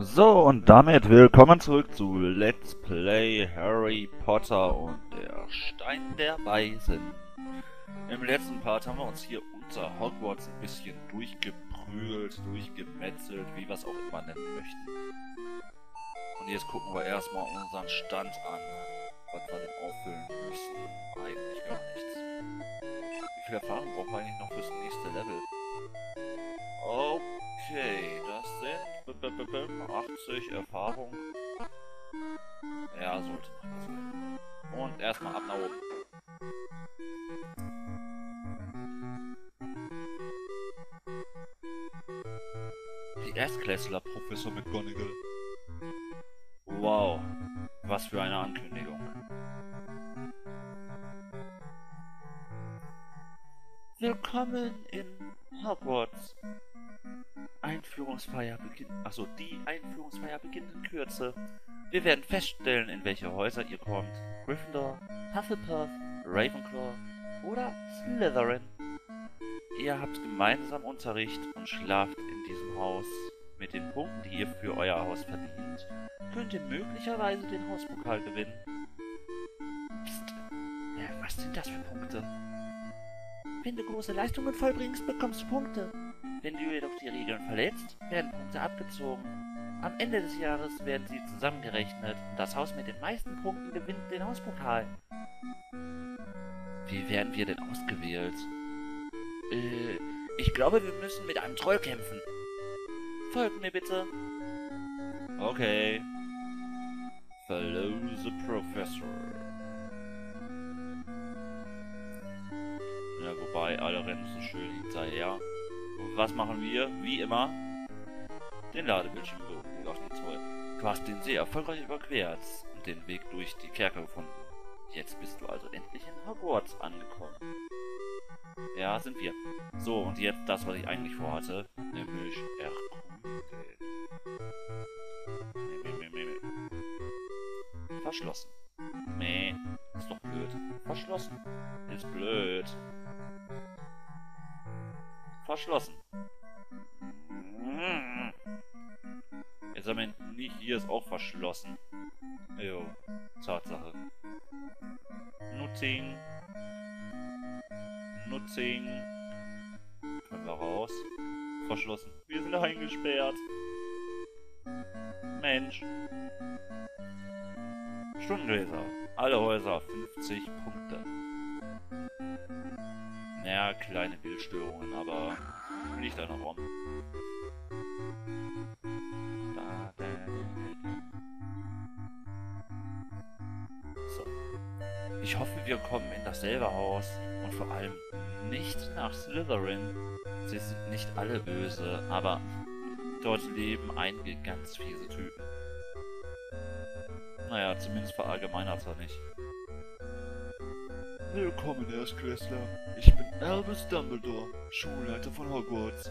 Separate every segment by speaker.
Speaker 1: So, und damit willkommen zurück zu Let's Play Harry Potter und der Stein der Weisen. Im letzten Part haben wir uns hier unter Hogwarts ein bisschen durchgeprügelt, durchgemetzelt, wie wir es auch immer nennen möchten. Und jetzt gucken wir erstmal unseren Stand an, was wir denn auffüllen müssen. Eigentlich gar nichts. Wie viel Erfahrung brauchen wir eigentlich noch fürs nächste Level? Okay, das sind 80 Erfahrung. Ja, sollte man sein. Und erstmal ab nach oben. Die Erstklässler, Professor McGonagall. Wow, was für eine Ankündigung. Willkommen in Hogwarts. Einführungsfeier beginnt. Achso, die Einführungsfeier beginnt in Kürze. Wir werden feststellen, in welche Häuser ihr kommt. Gryffindor, Hufflepuff, Ravenclaw oder Slytherin. Ihr habt gemeinsam Unterricht und schlaft in diesem Haus. Mit den Punkten, die ihr für euer Haus verdient, könnt ihr möglicherweise den Hauspokal gewinnen. Psst. Ja, was sind das für Punkte? Wenn du große Leistungen vollbringst, bekommst du Punkte. Wenn du jedoch die Regeln verletzt, werden Punkte abgezogen. Am Ende des Jahres werden sie zusammengerechnet und das Haus mit den meisten Punkten gewinnt den Hauspokal. Wie werden wir denn ausgewählt? Äh, ich glaube, wir müssen mit einem Troll kämpfen. Folgt mir bitte. Okay. Follow the Professor. Ja, wobei alle rennen so schön hinterher. Und was machen wir? Wie immer. Den Ladebildschirm so, auf die. Du hast den See erfolgreich überquert und den Weg durch die Kerker gefunden. Jetzt bist du also endlich in Hogwarts angekommen. Ja, sind wir. So, und jetzt das, was ich eigentlich vorhatte, nämlich erkunden. Verschlossen. Meh, ist doch blöd. Verschlossen. Ist blöd. Verschlossen. Jetzt haben wir nicht hier ist auch verschlossen. Jo, Tatsache. Nutzing. Nutzing. Können wir raus. Verschlossen. Wir sind eingesperrt. Mensch. Stundengläser. Alle Häuser 50 Punkte. Naja, kleine Bildstörungen, aber liegt da noch rum. So. Ich hoffe, wir kommen in dasselbe Haus und vor allem nicht nach Slytherin. Sie sind nicht alle böse, aber dort leben einige ganz fiese Typen. Naja, zumindest verallgemeinert er nicht. Willkommen, Erstklässler. Ich bin Albus Dumbledore, Schulleiter von Hogwarts.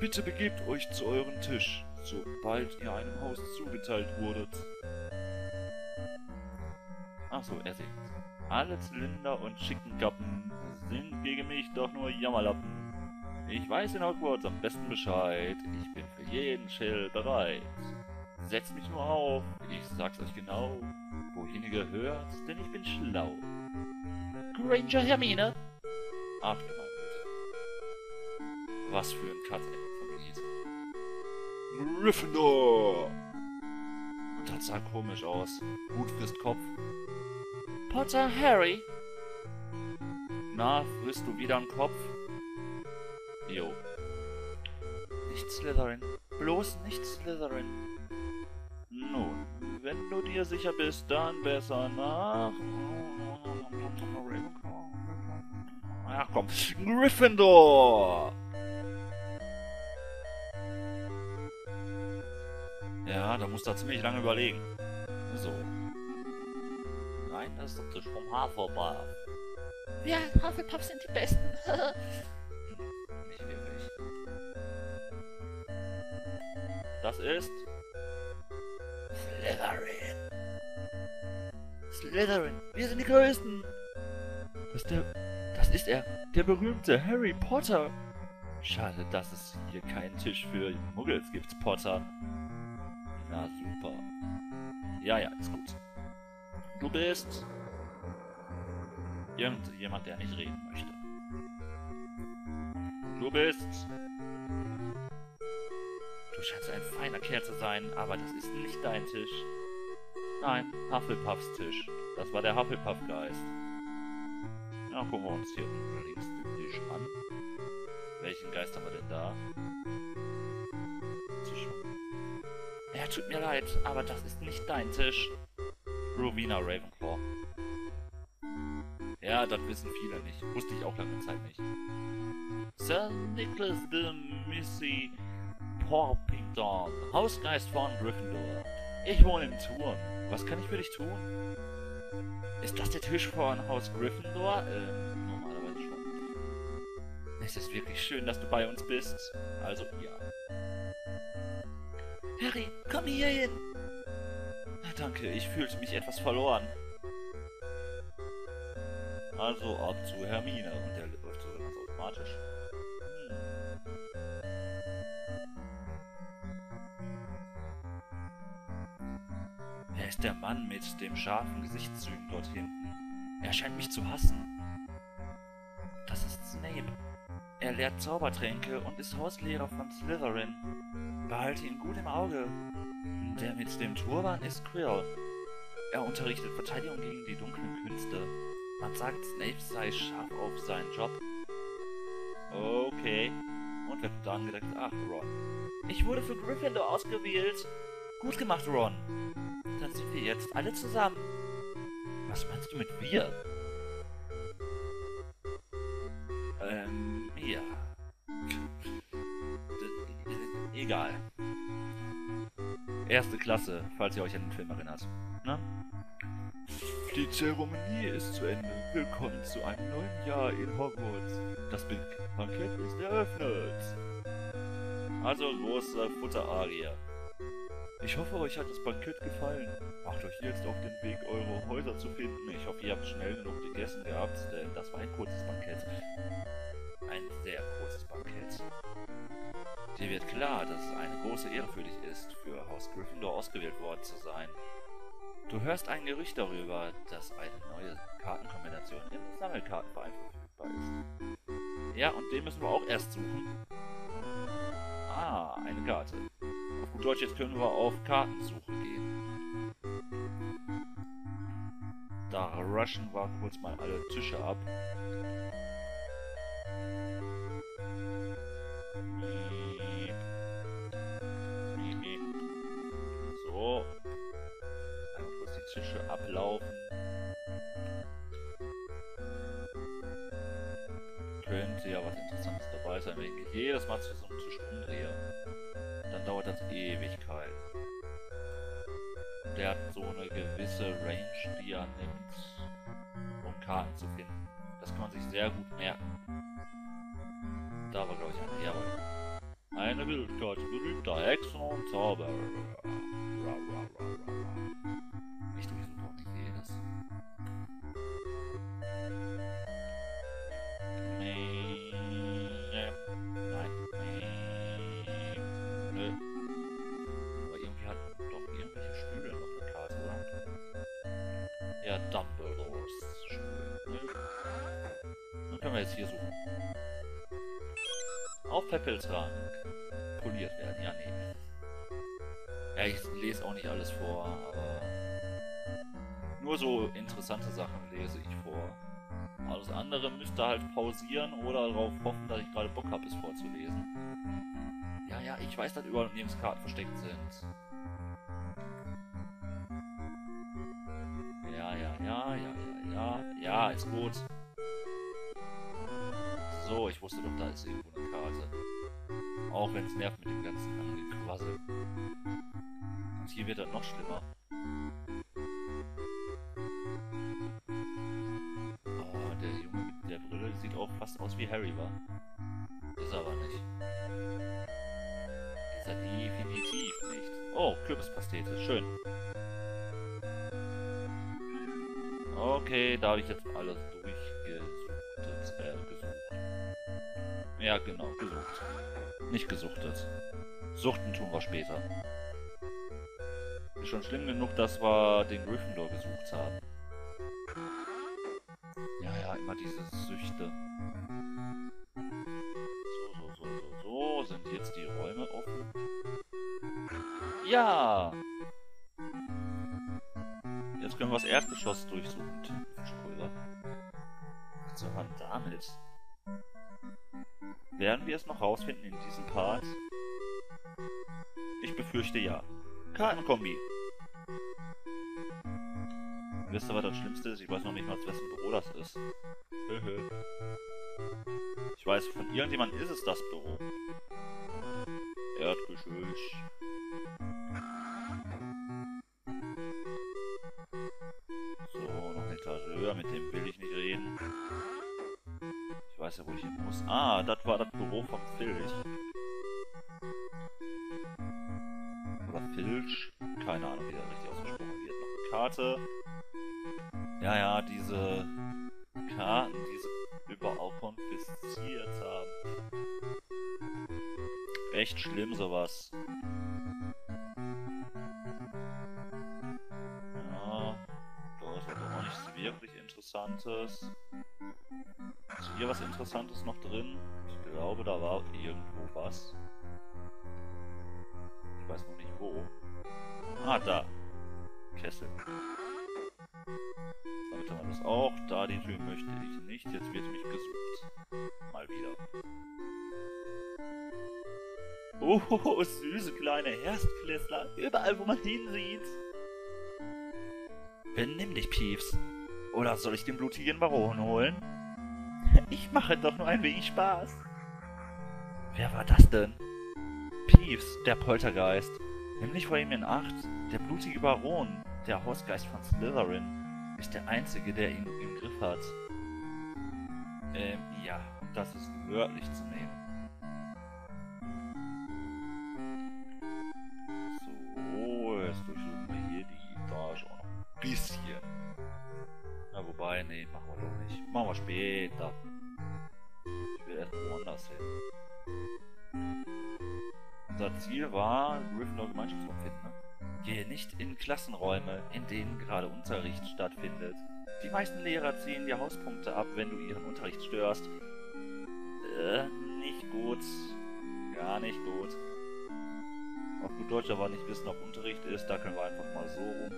Speaker 1: Bitte begebt euch zu eurem Tisch, sobald ihr einem Haus zugeteilt wurdet. Achso, er singt. Alle Zylinder und Schickenkappen sind gegen mich doch nur Jammerlappen. Ich weiß in Hogwarts am besten Bescheid. Ich bin für jeden Schill bereit. Setzt mich nur auf, ich sag's euch genau, wohin ihr gehört, denn ich bin schlau. Granger Hermine. Genau. Was für ein Cut, von Lied. Gryffindor! Und das sah komisch aus. Hut frisst Kopf. Potter Harry. Na, frisst du wieder einen Kopf? Jo. Nicht Slytherin. Bloß nicht Slytherin. Nun, wenn du dir sicher bist, dann besser nach... Ach komm, Gryffindor! Ja, da musst du ziemlich lange überlegen. So. Nein, das ist doch der vom Haferbar.
Speaker 2: Ja, Hufflepuff sind die Besten.
Speaker 1: Nicht wirklich. Das ist... Slytherin. Slytherin, wir sind die Größten. Das ist der... Das ist er, der berühmte Harry Potter. Schade, dass es hier keinen Tisch für Muggels gibt, Potter. Na super. Ja, ja, ist gut. Du bist... Irgendjemand, der nicht reden möchte. Du bist... Du scheinst ein feiner Kerl zu sein, aber das ist nicht dein Tisch. Nein, Hufflepuffs Tisch. Das war der Hufflepuff-Geist. Na, gucken wir uns hier unten links den Tisch an. Welchen Geist haben wir denn da? Tisch. Ja, tut mir leid, aber das ist nicht dein Tisch. Rowena Ravenclaw. Ja, das wissen viele nicht. Wusste ich auch lange Zeit nicht. Sir Nicholas de Missy Porpington, Hausgeist von Gryffindor. Ich wohne im Turm. Was kann ich für dich tun? Ist das der Tisch von Haus Gryffindor? Ähm, normalerweise schon. Es ist wirklich schön, dass du bei uns bist. Also, ja. Harry, komm hier hin! Danke, ich fühlte mich etwas verloren. Also ab zu Hermine. Und der läuft so ganz automatisch. Der Mann mit dem scharfen Gesichtszügen dort hinten? Er scheint mich zu hassen. Das ist Snape. Er lehrt Zaubertränke und ist Hauslehrer von Slytherin. Behalte ihn gut im Auge. Der mit dem Turban ist Quill. Er unterrichtet Verteidigung gegen die dunklen Künste. Man sagt, Snape sei scharf auf seinen Job. Okay. Und wird dann gedacht, ach, Ron. Ich wurde für Gryffindor ausgewählt. Gut gemacht, Ron. Dann sind wir jetzt alle zusammen. Was meinst du mit wir? Ähm, ja. D egal. Erste Klasse, falls ihr euch an den Film erinnert. Ne? Die Zeremonie ist zu Ende. Willkommen zu einem neuen Jahr in Hogwarts. Das Bankett ist eröffnet. Also große Futterarie. Ich hoffe, euch hat das Bankett gefallen. Macht euch jetzt auf den Weg, eure Häuser zu finden. Ich hoffe, ihr habt schnell genug gegessen gehabt, denn das war ein kurzes Bankett. Ein sehr kurzes Bankett. Dir wird klar, dass es eine große Ehre für dich ist, für Haus Gryffindor ausgewählt worden zu sein. Du hörst ein Gerücht darüber, dass eine neue Kartenkombination im Sammelkartenverein verfügbar ist. Ja, und den müssen wir auch erst suchen. Ah, eine Karte. Gut Deutsch, jetzt können wir auf Kartensuche gehen. Da rushen wir kurz mal alle Tische ab. So. Einmal kurz die Tische ablaufen. Könnte ja was Interessantes dabei sein, wenn ich jedes Mal zu so einem Tisch umdrehe. Dauert das Ewigkeit. Der hat so eine gewisse Range, die er nimmt, um Karten zu finden. Das kann man sich sehr gut merken. Da war, glaube ich, eine. Jawohl. Eine Bildkarte berühmter Hexen und Zauberer. Peppeltrank. Poliert werden, ja, nee. Ja, ich lese auch nicht alles vor, aber nur so interessante Sachen lese ich vor. Alles andere müsste halt pausieren oder darauf hoffen, dass ich gerade Bock habe, es vorzulesen. Ja, ja, ich weiß, dass überall nirgends Karten versteckt sind. Ja, ja, ja, ja, ja, ja. Ja, ist gut. So, ich wusste doch, da ist irgendwo Karte. Auch wenn es nervt mit dem ganzen Angequassel. Und hier wird das noch schlimmer. Oh, der Junge mit der Brille sieht auch fast aus wie Harry war. Ist aber nicht. Ist er definitiv nicht. Oh, Kürbispastete. Schön. Okay, da habe ich jetzt alles durchgesucht. Ja, genau, gesucht. Nicht gesuchtet. Suchten tun wir später. Schon schlimm genug, dass wir den Gryffindor gesucht haben. Ja, ja, immer diese Süchte. So, so, so, so, so. Sind jetzt die Räume offen? Ja! Jetzt können wir das Erdgeschoss durchsuchen. Tiefenschröder. Was soll man damit? Werden wir es noch rausfinden in diesem Part? Ich befürchte ja. Kartenkombi. Wisst ihr, was das Schlimmste ist? Ich weiß noch nicht mal, wessen Büro das ist. ich weiß, von irgendjemandem ist es das Büro. Erdgeschoss. Weiß ja, wo ich hin muss. Ah, das war das Büro vom Filch. Oder Filch. Keine Ahnung, wie der richtig ausgesprochen wird. Noch eine Karte. Ja, ja, diese Karten, die sie überall konfisziert haben. Echt schlimm, sowas. Ja, da ist aber auch nichts wirklich Interessantes. Hier was Interessantes noch drin? Ich glaube, da war irgendwo was. Ich weiß noch nicht wo. Ah, da. Kessel. Damit haben wir das auch. Da die Tür möchte ich nicht. Jetzt wird mich gesucht. Mal wieder. Oh, süße kleine Erstklässler. Überall, wo man hinsieht. Benimm dich, Peeves. Oder soll ich den blutigen Baron holen? Ich mache doch nur ein wenig Spaß. Wer war das denn? Peeves, der Poltergeist. Nimm nicht vor ihm in Acht. Der blutige Baron, der Hausgeist von Slytherin, ist der Einzige, der ihn im Griff hat. Ähm, ja, das ist wörtlich zu nehmen. Unser Ziel war, Gryffindor Gemeinschaftsraum finden, ne? Gehe nicht in Klassenräume, in denen gerade Unterricht stattfindet. Die meisten Lehrer ziehen dir Hauspunkte ab, wenn du ihren Unterricht störst. Äh, nicht gut. Gar nicht gut. Auf gut Deutsch aber nicht wissen, ob Unterricht ist, da können wir einfach mal so rum.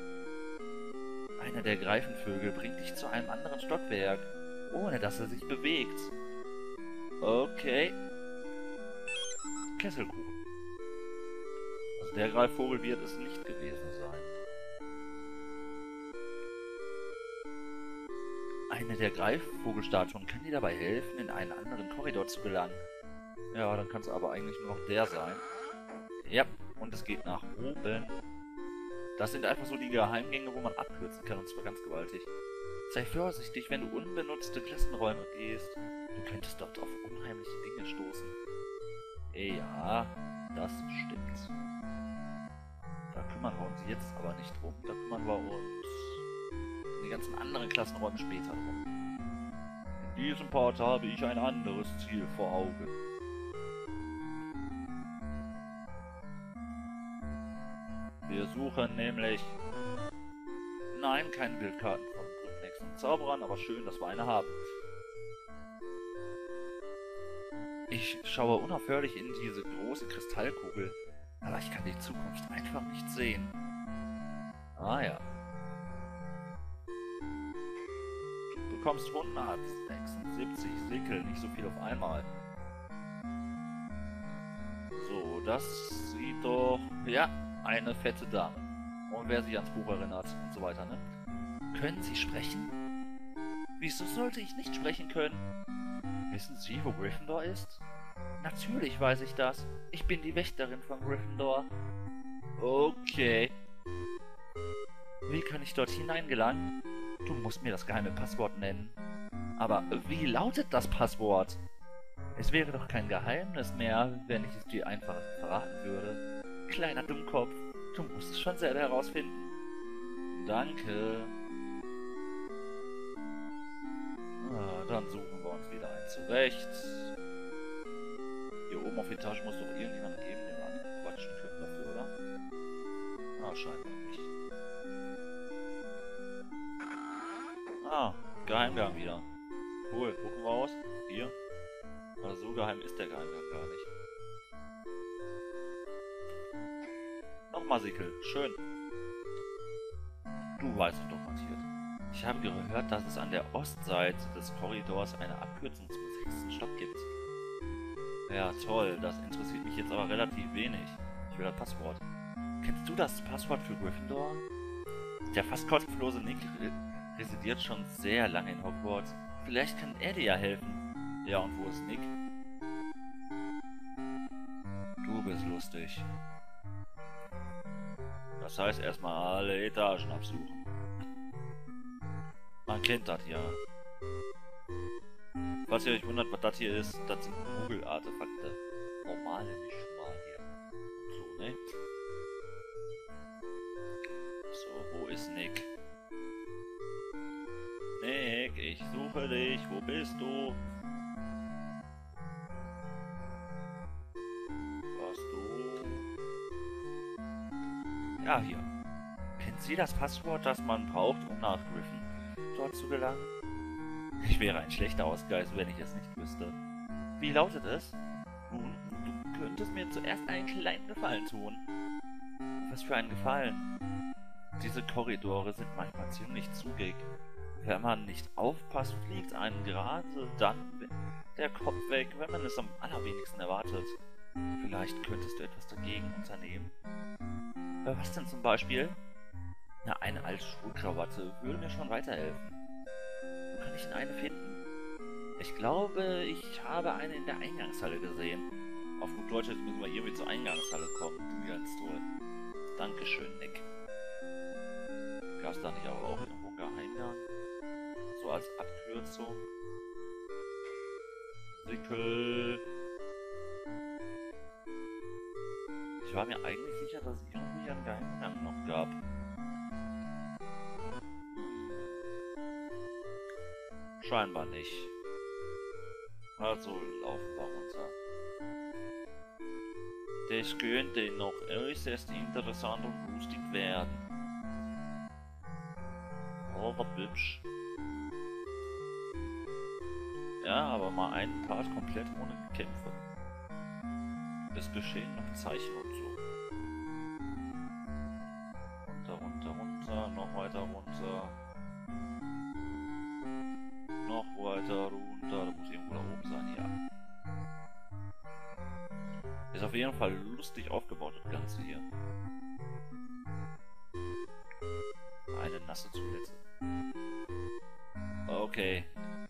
Speaker 1: Einer der Greifenvögel bringt dich zu einem anderen Stockwerk, ohne dass er sich bewegt. Okay. Kesselkuchen. Der Greifvogel wird es nicht gewesen sein. Eine der Greifvogelstatuen kann dir dabei helfen, in einen anderen Korridor zu gelangen. Ja, dann kann es aber eigentlich nur noch der sein. Ja, und es geht nach oben. Das sind einfach so die Geheimgänge, wo man abkürzen kann, und zwar ganz gewaltig. Sei vorsichtig, wenn du unbenutzte Klassenräume gehst. Du könntest dort auf unheimliche Dinge stoßen. Ja, das stimmt. Kümmern wir uns jetzt aber nicht drum. Da kümmern wir uns in die ganzen anderen Klassenräume später drum. In diesem Part habe ich ein anderes Ziel vor Augen. Wir suchen nämlich... Nein, keine Bildkarten von nächsten Zauberern, aber schön, dass wir eine haben. Ich schaue unaufhörlich in diese große Kristallkugel, aber ich kann die Zukunft einfach nicht sehen. Ah ja. Du bekommst 176 Sickel, nicht so viel auf einmal. So, das sieht doch... Ja, eine fette Dame. Und wer sich ans Buch erinnert und so weiter, ne? Können Sie sprechen? Wieso sollte ich nicht sprechen können? Wissen Sie, wo Gryffindor ist? Natürlich weiß ich das. Ich bin die Wächterin von Gryffindor. Okay. Wie kann ich dort hineingelangen? Du musst mir das geheime Passwort nennen. Aber wie lautet das Passwort? Es wäre doch kein Geheimnis mehr, wenn ich es dir einfach verraten würde. Kleiner Dummkopf, du musst es schon selber herausfinden. Danke. Ah, dann suchen wir uns wieder ein zurecht. Hier oben auf der Etage muss doch irgendjemand geben, den wir anquatschen können dafür, oder? Ah, scheinbar nicht. Ah, Geheimgang wieder. Cool, gucken wir aus. Hier. Aber so geheim ist der Geheimgang gar nicht. Nochmal, Sickel. Schön. Du weißt doch, Matthias. Ich habe gehört, dass es an der Ostseite des Korridors eine Abkürzung zum sechsten Stock gibt. Ja, toll. Das interessiert mich jetzt aber relativ wenig. Ich will das Passwort. Kennst du das Passwort für Gryffindor? Der fast kostenlose Nick residiert schon sehr lange in Hogwarts. Vielleicht kann er dir ja helfen. Ja, und wo ist Nick? Du bist lustig. Das heißt erstmal alle Etagen absuchen. Man kennt das ja. Falls ihr euch wundert, was das hier ist, das sind Google-Artefakte. Normale nicht mal hier. So, ne? So, wo ist Nick? Nick, ich suche dich. Wo bist du? Was du? Ja, hier. Kennt Sie das Passwort, das man braucht, um nach Griffin dort zu gelangen? Ich wäre ein schlechter Ausgeist, wenn ich es nicht wüsste. Wie lautet es? Nun, du könntest mir zuerst einen kleinen Gefallen tun. Was für einen Gefallen? Diese Korridore sind manchmal ziemlich zugig. Wenn man nicht aufpasst, fliegt einem gerade dann der Kopf weg, wenn man es am allerwenigsten erwartet. Vielleicht könntest du etwas dagegen unternehmen. Äh, was denn zum Beispiel? Na, eine alte Schulkrawatte würde mir schon weiterhelfen. Kann ich denn eine finden? Ich glaube, ich habe eine in der Eingangshalle gesehen. Auf gut Deutsch, jetzt müssen wir irgendwie zur Eingangshalle kommen. Du ganz toll. Dankeschön, Nick. Gab es da nicht aber auch irgendwo Geheimgang? So als Abkürzung? Sickel. Ich war mir eigentlich sicher, dass es irgendwie einen Geheimgang noch gab. Scheinbar nicht. Also laufen wir runter. Das könnte noch äußerst interessant und lustig werden. Aber hübsch. Ja, aber mal einen Part komplett ohne Kämpfe. Es geschehen noch Zeichen und so. Runter, runter, runter, noch weiter runter. Weiter runter, da muss irgendwo da oben sein, ja. Ist auf jeden Fall lustig aufgebaut, das Ganze hier. Eine nasse Toilette. Okay,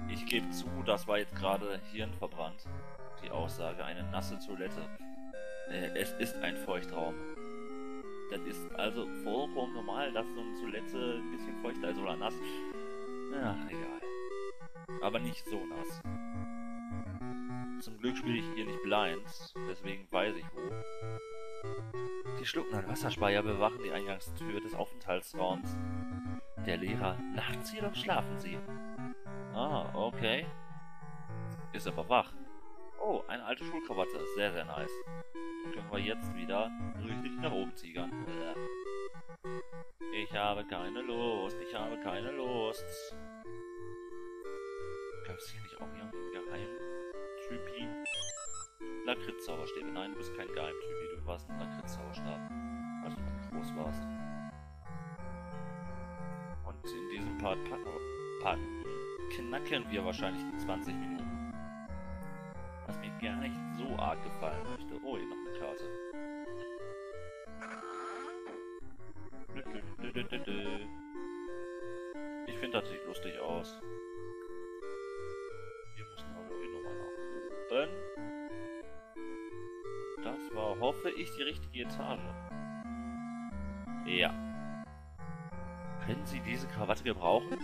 Speaker 1: ich gebe zu, das war jetzt gerade hirnverbrannt. Die Aussage, eine nasse Toilette. Äh, es ist ein Feuchtraum. Das ist also vollkommen normal, dass so eine Toilette ein bisschen feuchter ist oder nass. Ach, egal. Aber nicht so nass. Zum Glück spiele ich hier nicht blind, deswegen weiß ich wo. Die schlucken einen Wasserspeier bewachen die Eingangstür des Aufenthaltsraums. Der Lehrer, nachts jedoch schlafen sie. Ah, okay. Ist aber wach. Oh, eine alte Schulkrawatte. Sehr, sehr nice. Dann können wir jetzt wieder richtig nach oben ziegern. Ich habe keine Lust. Ich habe keine Lust. Es hier nicht auch irgendeinen Geheimtypi? Lakritz-Zauberstäbe. Nein, du bist kein Geheimtypi. Du warst ein Lakritz-Zauberstab. Als du groß warst. Und in diesem Part packen, packen knacken wir wahrscheinlich die 20 Minuten. Was mir gar nicht so arg gefallen möchte. Oh, hier noch eine Karte. Ich finde, das sieht lustig aus. Das war, hoffe ich, die richtige Etage. Ja. Können Sie diese Krawatte gebrauchen?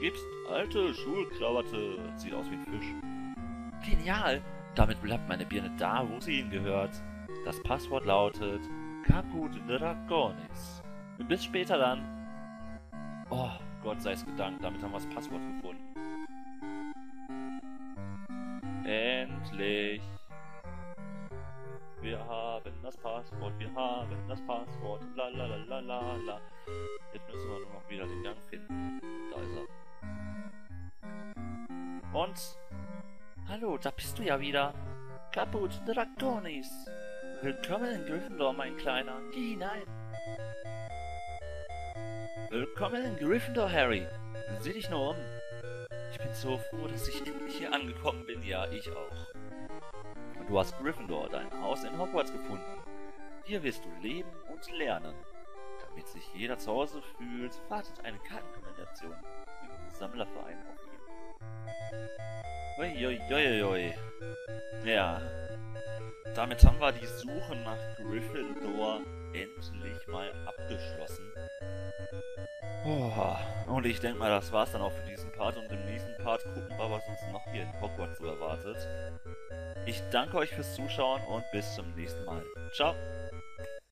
Speaker 1: Gibst alte Schulkrawatte. Sieht aus wie ein Fisch. Genial! Damit bleibt meine Birne da, wo sie hingehört. Das Passwort lautet Caput Draconis. Bis später dann. Oh, Gott sei es gedankt, damit haben wir das Passwort gefunden. Endlich. Wir haben das Passwort, wir haben das Passwort, la la la la la la. Jetzt müssen wir nur noch wieder den Gang finden. Da ist er. Und? Hallo, da bist du ja wieder. Caput Draconis. Willkommen in Gryffindor, mein Kleiner. Geh hinein. Willkommen in Gryffindor, Harry. Sieh dich nur um. Bin so froh, dass ich endlich hier angekommen bin. Ja, ich auch. Und du hast Gryffindor, dein Haus in Hogwarts gefunden. Hier wirst du leben und lernen. Damit sich jeder zu Hause fühlt, wartet eine Kartenkombination im Sammlerverein auf ihn. Uiuiuiui. Ja. Damit haben wir die Suche nach Gryffindor endlich mal abgeschlossen. Oh, und ich denke mal, das war's dann auch für diesen Part und im nächsten Part gucken wir, was uns noch hier in Hogwarts so erwartet. Ich danke euch fürs Zuschauen und bis zum nächsten Mal. Ciao!